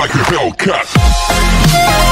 like a Hellcat.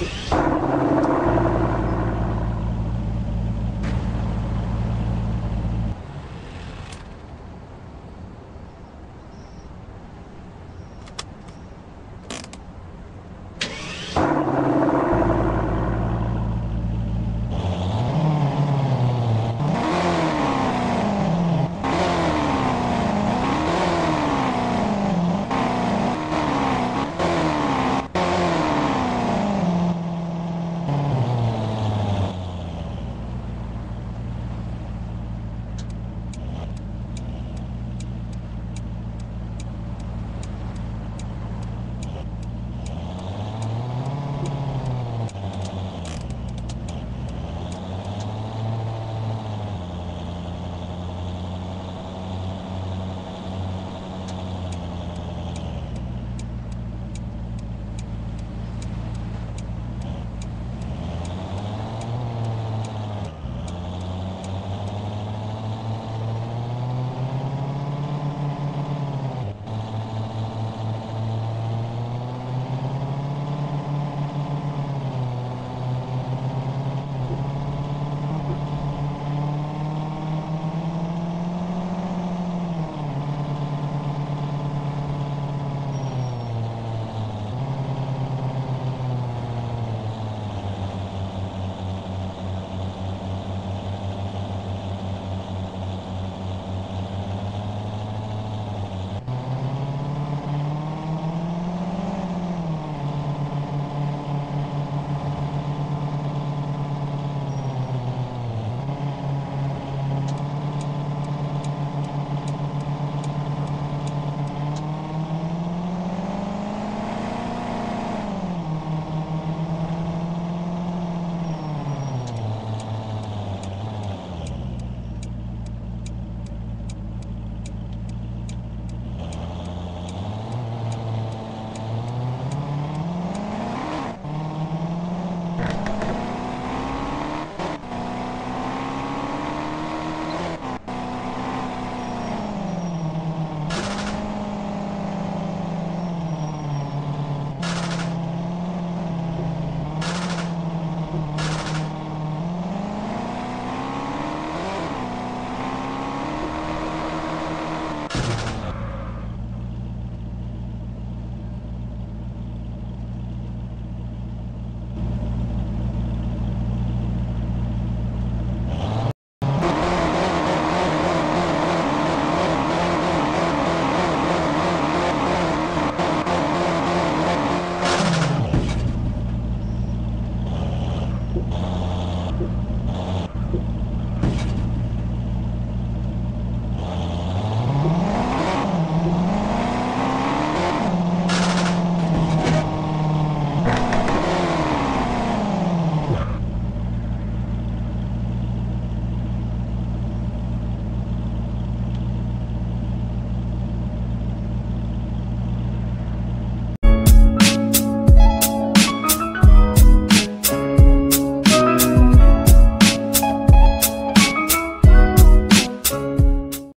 Cristo.